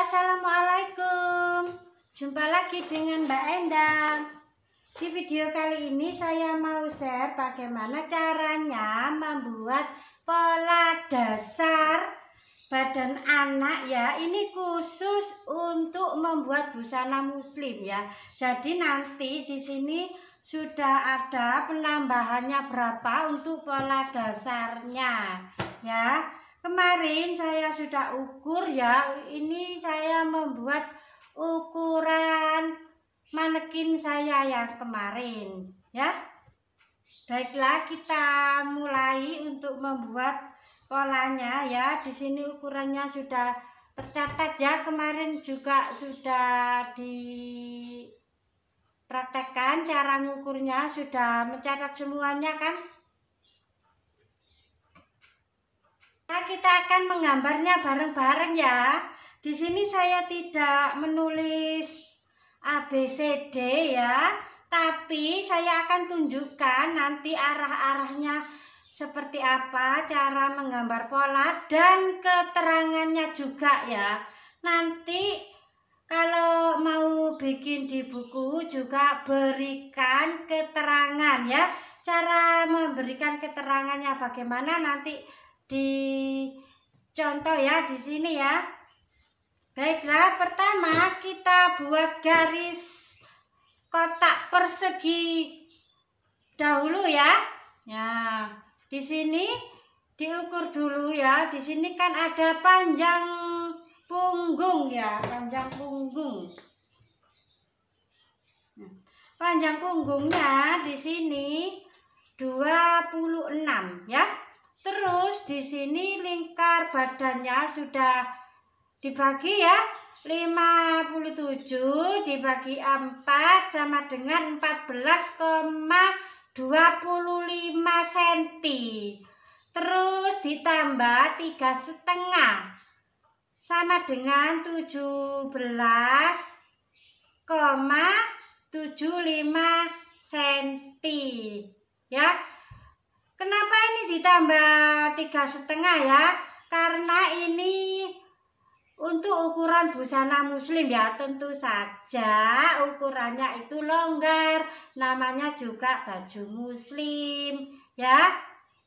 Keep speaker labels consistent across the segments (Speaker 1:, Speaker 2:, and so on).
Speaker 1: Assalamualaikum Jumpa lagi dengan Mbak Endang Di video kali ini saya mau share bagaimana caranya membuat pola dasar badan anak ya. Ini khusus untuk membuat busana muslim ya. Jadi nanti di sini sudah ada penambahannya berapa untuk pola dasarnya ya kemarin saya sudah ukur ya ini saya membuat ukuran manekin saya yang kemarin ya. Baiklah kita mulai untuk membuat polanya ya. Di sini ukurannya sudah tercatat ya. Kemarin juga sudah dipraktekkan cara ngukurnya sudah mencatat semuanya kan Nah, kita akan menggambarnya bareng-bareng ya. Di sini saya tidak menulis ABCD ya, tapi saya akan tunjukkan nanti arah-arahnya seperti apa cara menggambar pola dan keterangannya juga ya. Nanti kalau mau bikin di buku juga berikan keterangan ya. Cara memberikan keterangannya bagaimana nanti di contoh ya di sini ya. Baiklah, pertama kita buat garis kotak persegi dahulu ya. Ya, di sini diukur dulu ya. Di sini kan ada panjang punggung ya, panjang punggung. Panjang punggungnya di sini 26 ya. Terus di sini lingkar badannya sudah dibagi ya. 57 dibagi 4 sama dengan 14,25 cm terus ditambah tiga setengah sama dengan 17,75 cm ya Kenapa ini ditambah tiga setengah ya? Karena ini untuk ukuran busana muslim ya. Tentu saja ukurannya itu longgar. Namanya juga baju muslim ya.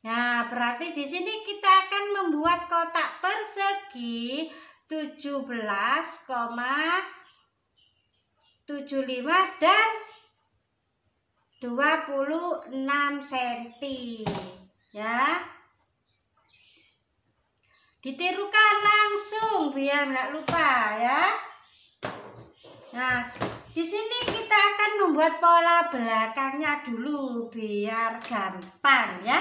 Speaker 1: Nah berarti di sini kita akan membuat kotak persegi 17,75 dan 26 cm ya. Ditirukan langsung biar nggak lupa ya. Nah di sini kita akan membuat pola belakangnya dulu biar gampang ya.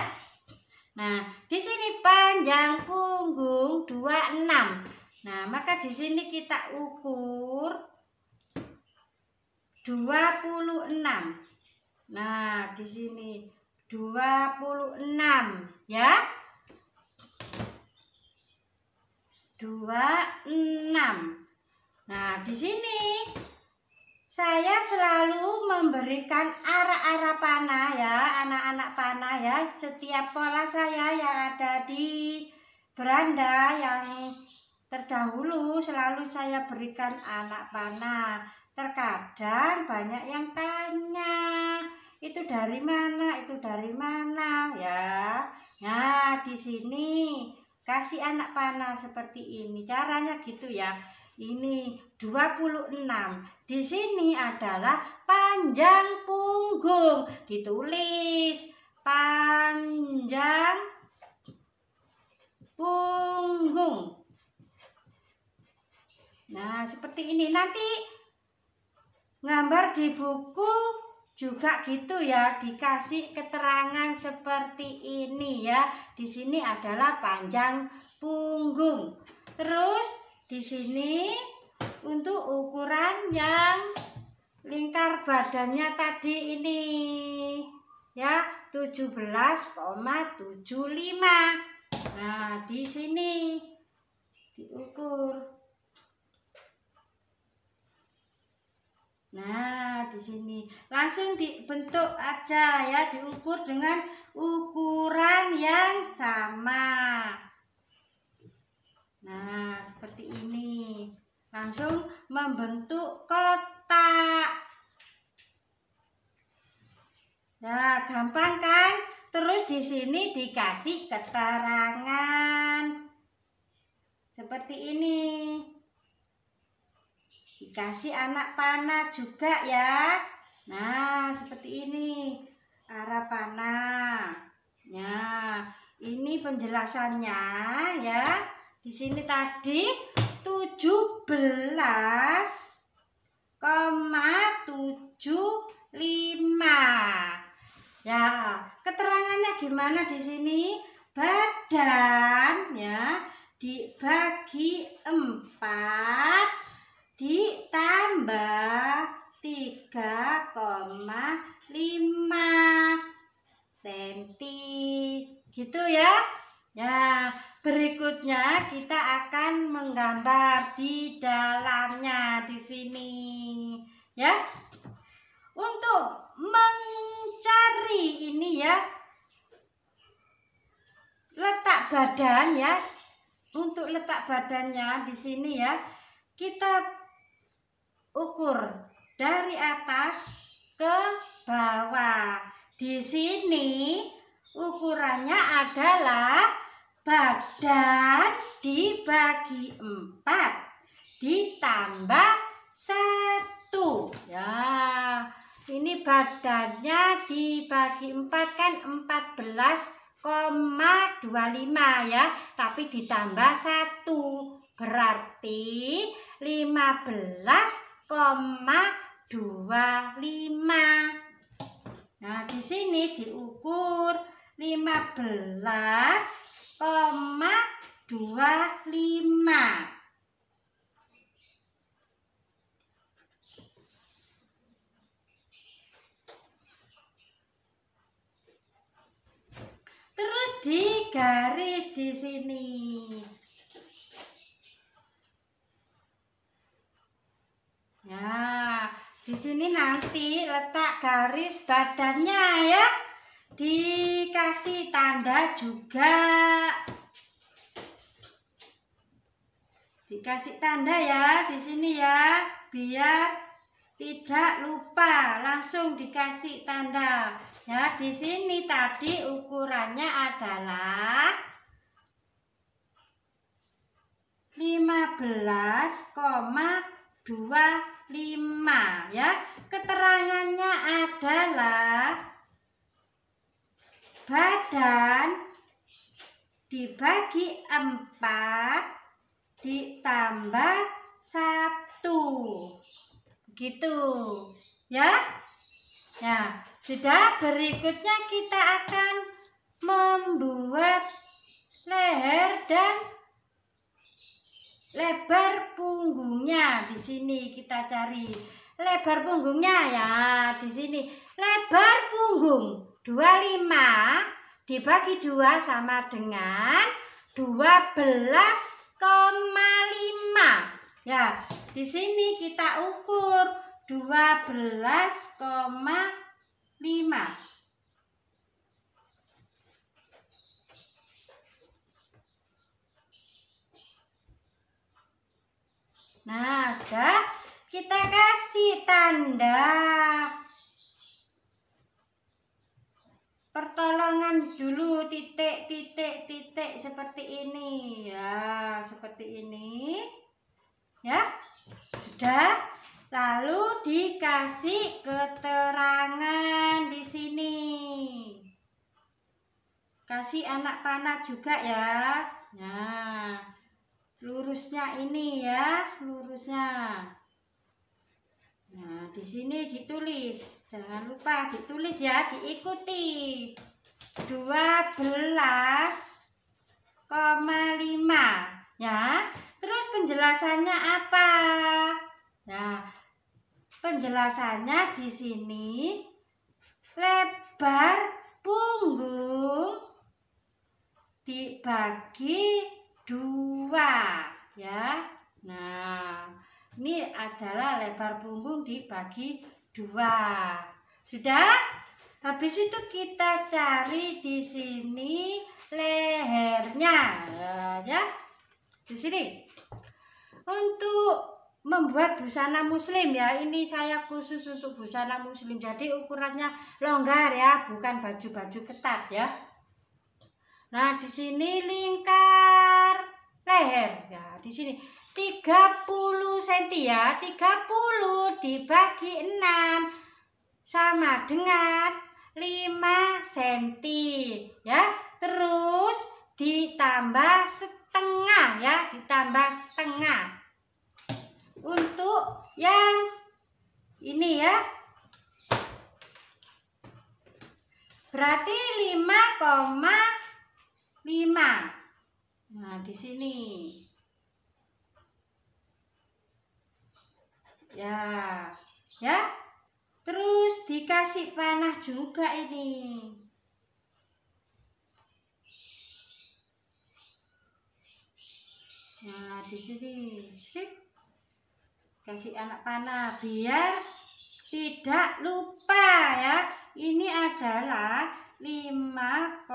Speaker 1: Nah di sini panjang punggung 26 nah maka di sini kita ukur 26 Nah, di sini 26 ya. 26. Nah, di sini saya selalu memberikan arah-arah panah ya, anak-anak panah ya. Setiap pola saya yang ada di beranda yang terdahulu selalu saya berikan anak panah. Terkadang banyak yang tanya, itu dari mana? Itu dari mana? Ya. Nah di sini kasih anak panah seperti ini. Caranya gitu ya. Ini 26 di sini adalah panjang punggung. Ditulis panjang punggung. Nah seperti ini. Nanti gambar di buku juga gitu ya dikasih keterangan seperti ini ya. Di sini adalah panjang punggung. Terus di sini untuk ukuran yang lingkar badannya tadi ini ya 17,75 nah di sini diukur Nah, di sini langsung dibentuk aja ya, diukur dengan ukuran yang sama. Nah, seperti ini. langsung membentuk kotak. Nah, gampang kan? Terus di sini dikasih keterangan. Seperti ini. Dikasih anak panah juga ya. Nah, seperti ini. Arah panah. Nah, ini penjelasannya ya. Di sini tadi 17,75. Ya, keterangannya gimana di sini? Badan ya dibagi empat ditambah gitu ya. Ya berikutnya kita akan menggambar di dalamnya di sini ya. Untuk mencari ini ya letak badan ya. Untuk letak badannya di sini ya kita ukur dari atas ke bawah. Di sini ukurannya adalah badan dibagi empat ditambah satu. Ya ini badannya dibagi 4 kan 14,25 ya tapi ditambah 1 berarti 15,25 nah di sini diukur 15,25 Terus di garis di sini. Ya, di sini nanti letak garis badannya ya. Dikasih tanda juga. Dikasih tanda ya di sini ya, biar tidak lupa. Langsung dikasih tanda. Ya di sini tadi ukurannya adalah 15,25 ya. Keterangannya adalah badan dibagi 4 ditambah 1 gitu ya? Ya sudah. Berikutnya kita akan membuat leher dan lebar punggungnya. Di sini kita cari lebar punggungnya ya di sini. Lebar punggung 25 dibagi 2 sama dengan 12,5 ya di sini kita ukur 12,5. Nah, sudah kita kasih tanda seperti ini ya seperti ini ya sudah. Lalu dikasih keterangan di sini. Kasih anak panah juga ya. Nah, lurusnya ini ya, lurusnya. Nah, di sini ditulis. Jangan lupa ditulis ya, diikuti. 12,5 ya. Terus penjelasannya apa? Nah, penjelasannya di sini lebar punggung dibagi dua ya. Nah, ini adalah lebar punggung dibagi dua. Sudah? Habis itu kita cari di sini lehernya ya. Di sini. Untuk membuat busana muslim ya. Ini saya khusus untuk busana muslim. Jadi ukurannya longgar ya, bukan baju-baju ketat ya. Nah, di sini lingkar leher ya. Di sini 30 cm ya. 30 dibagi 6 sama dengan 5 cm ya. Terus ditambah setengah ya, ditambah setengah untuk yang ini ya. Berarti 5,5. Nah, di sini. Ya. Ya. Terus dikasih panah juga ini. Nah, di sini. Sip. Kasih anak panah biar tidak lupa ya. Ini adalah 5,5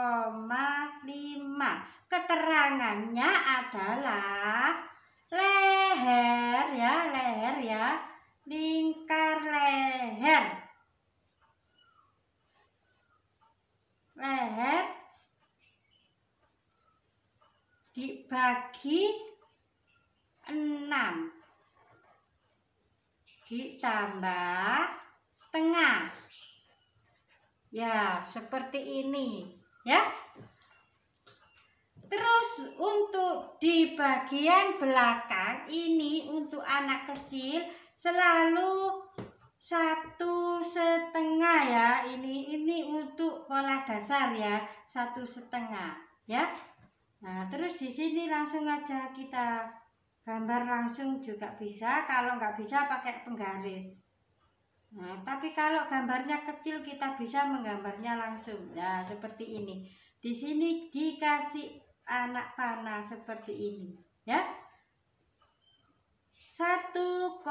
Speaker 1: keterangannya adalah leher ya leher ya. Lingkar leher. Leher. Dibagi 6 ditambah setengah. Ya seperti ini ya. Terus untuk di bagian belakang ini untuk anak kecil selalu satu setengah ya. Ini ini untuk pola dasar ya. Satu setengah ya. Nah terus di sini langsung aja kita gambar langsung juga bisa kalau nggak bisa pakai penggaris. Nah tapi kalau gambarnya kecil kita bisa menggambarnya langsung. Nah seperti ini. Di sini dikasih anak panah seperti ini ya. 1,5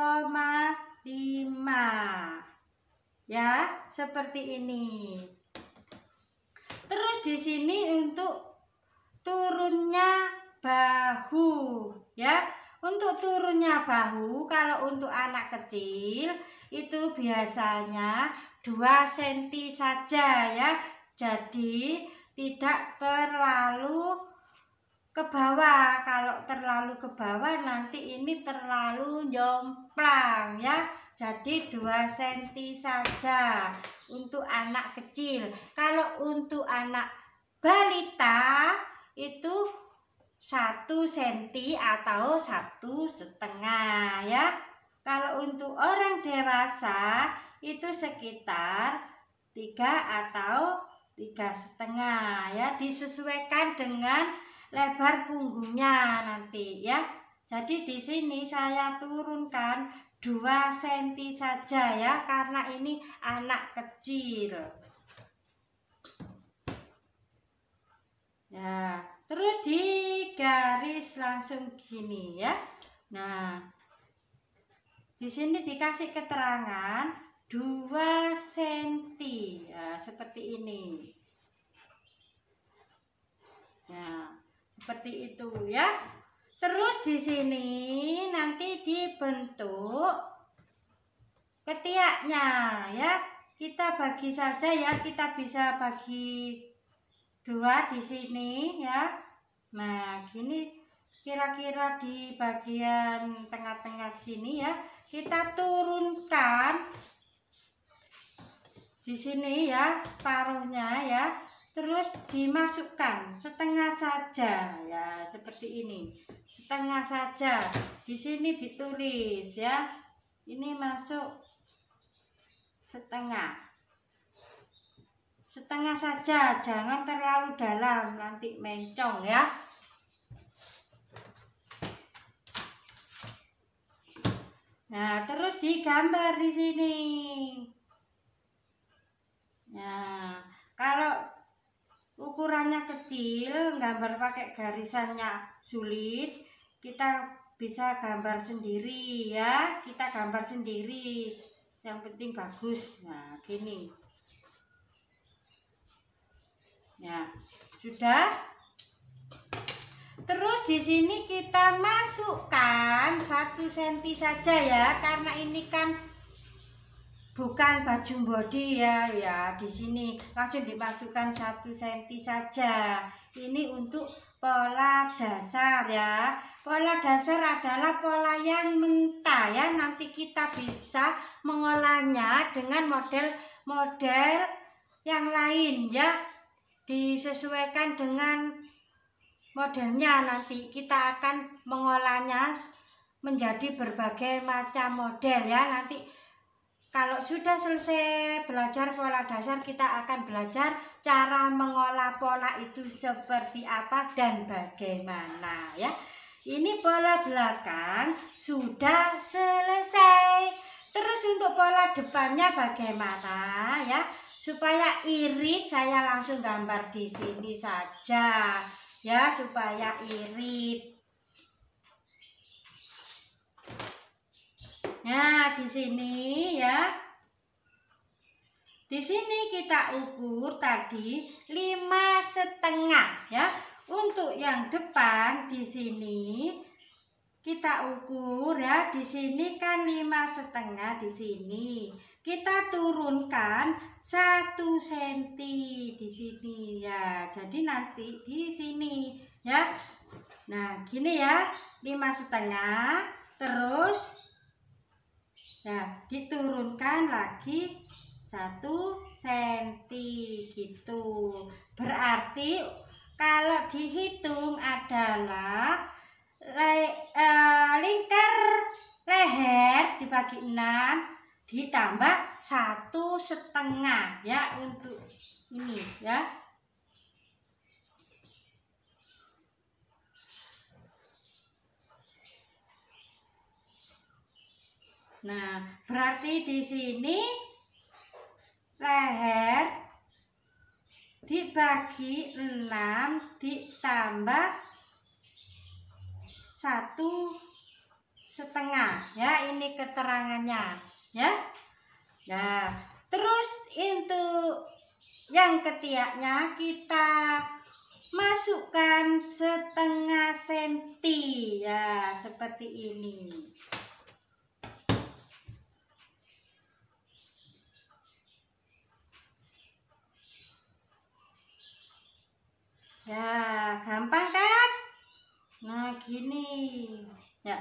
Speaker 1: ya seperti ini. Terus di sini untuk turunnya bahu ya untuk turunnya bahu kalau untuk anak kecil itu biasanya 2 cm saja ya. Jadi tidak terlalu ke bawah. Kalau terlalu ke bawah nanti ini terlalu jomplang ya. Jadi 2 cm saja untuk anak kecil. Kalau untuk anak balita itu satu senti atau satu setengah ya. Kalau untuk orang dewasa itu sekitar tiga atau tiga setengah ya. Disesuaikan dengan lebar punggungnya nanti ya. Jadi di sini saya turunkan 2 cm saja ya karena ini anak kecil. Ya terus di garis langsung gini ya. Nah di sini dikasih keterangan 2 cm ya seperti ini. Nah seperti itu ya. Terus di sini nanti dibentuk ketiaknya ya. Kita bagi saja ya. Kita bisa bagi dua di sini ya. Nah gini kira-kira di bagian tengah-tengah sini ya kita turunkan di sini ya paruhnya ya. Terus dimasukkan setengah saja ya seperti ini. Setengah saja. Di sini ditulis ya. Ini masuk setengah setengah saja jangan terlalu dalam nanti mencong ya. Nah terus digambar di sini. Nah kalau ukurannya kecil gambar pakai garisannya sulit kita bisa gambar sendiri ya kita gambar sendiri. Yang penting bagus. Nah gini Ya, sudah. Terus di sini kita masukkan 1 satu senti saja ya karena ini kan bukan baju body ya ya di sini langsung dimasukkan satu senti saja. Ini untuk pola dasar ya. Pola dasar adalah pola yang mentah ya. Nanti kita bisa mengolahnya dengan model-model yang lain ya disesuaikan dengan modelnya. Nanti kita akan mengolahnya menjadi berbagai macam model ya. Nanti kalau sudah selesai belajar pola dasar kita akan belajar cara mengolah pola itu seperti apa dan bagaimana ya. Ini pola belakang sudah selesai. Terus untuk pola depannya bagaimana ya supaya irit saya langsung gambar di sini saja ya supaya irit nah di sini ya. Di sini kita ukur tadi lima setengah ya. Untuk yang depan di sini kita ukur ya. Di sini kan lima setengah di sini kita turunkan satu senti di sini ya. Jadi nanti di sini ya. Nah gini ya. Lima setengah terus ya diturunkan lagi satu senti gitu. Berarti kalau dihitung adalah le, uh, lingkar leher dibagi enam ditambah satu setengah ya untuk ini ya. Nah, berarti di sini leher dibagi 6 ditambah satu setengah ya ini keterangannya ya nah terus untuk yang ketiaknya kita masukkan setengah senti ya seperti ini ya gampang kan Nah, gini. Ya.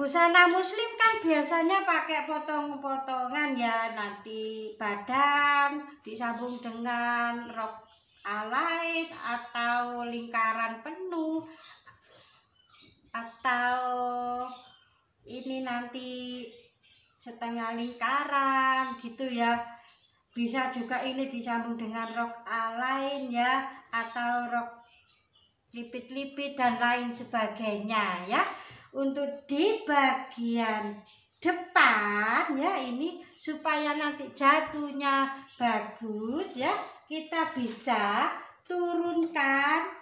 Speaker 1: Busana muslim kan biasanya pakai potong-potongan ya, nanti badan disambung dengan rok alay atau lingkaran penuh atau ini nanti setengah lingkaran gitu ya. Bisa juga ini disambung dengan rok alain ya atau rok lipit-lipit dan lain sebagainya ya untuk di bagian depan ya ini supaya nanti jatuhnya bagus ya kita bisa turunkan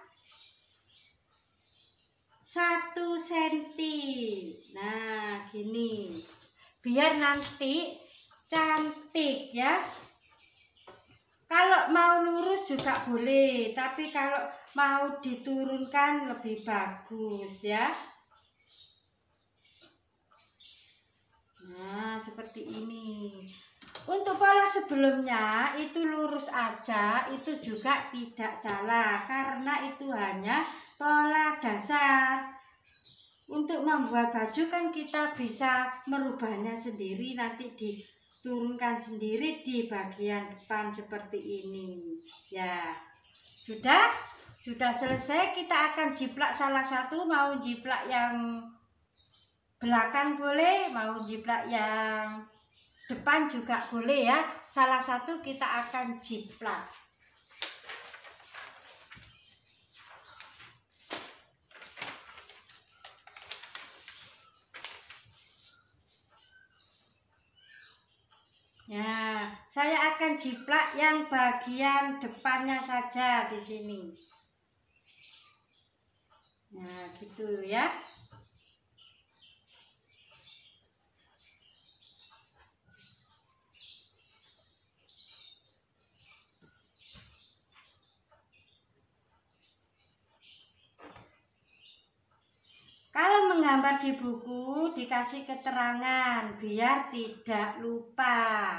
Speaker 1: satu senti. Nah gini. Biar nanti cantik ya. Kalau mau lurus juga boleh, tapi kalau mau diturunkan lebih bagus ya. Nah, seperti ini. Untuk pola sebelumnya itu lurus aja, itu juga tidak salah karena itu hanya pola dasar. Untuk membuat baju kan kita bisa merubahnya sendiri nanti di turunkan sendiri di bagian depan seperti ini ya sudah sudah selesai kita akan jiplak salah satu mau jiplak yang belakang boleh mau jiplak yang depan juga boleh ya salah satu kita akan jiplak Ya, saya akan jiplak yang bagian depannya saja di sini. Nah, gitu ya. Kalau menggambar di buku dikasih keterangan biar tidak lupa.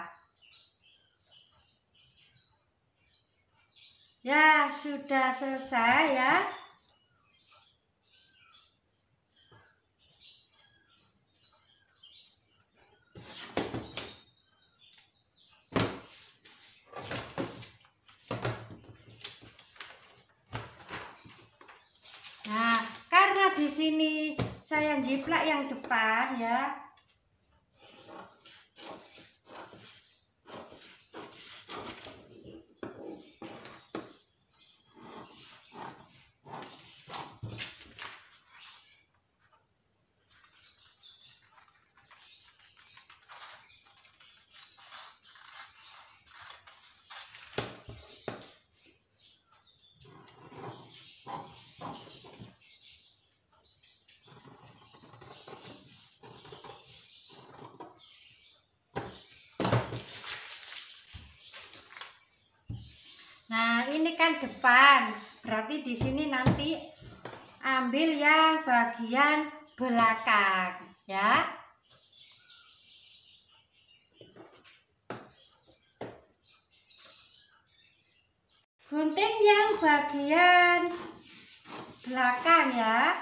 Speaker 1: Ya, sudah selesai ya. Nah, karena di sini saya jiplak yang depan ya. Nah, ini kan depan. Berarti di sini nanti ambil yang bagian belakang, ya. Gunting yang bagian belakang ya.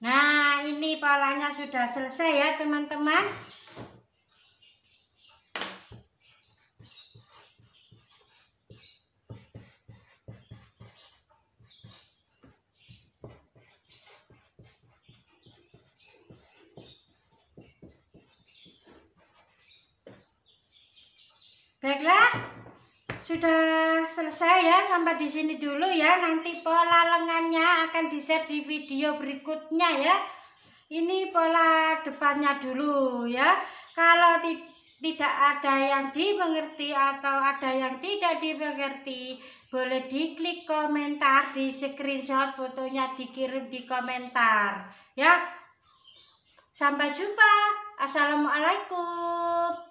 Speaker 1: Nah, ini polanya sudah selesai ya, teman-teman. Baiklah, sudah selesai ya sampai di sini dulu ya. Nanti pola lengannya akan di-share di video berikutnya ya. Ini pola depannya dulu ya. Kalau ti tidak ada yang dimengerti atau ada yang tidak dimengerti, boleh diklik komentar, di screenshot fotonya dikirim di komentar ya. Sampai jumpa. Assalamualaikum.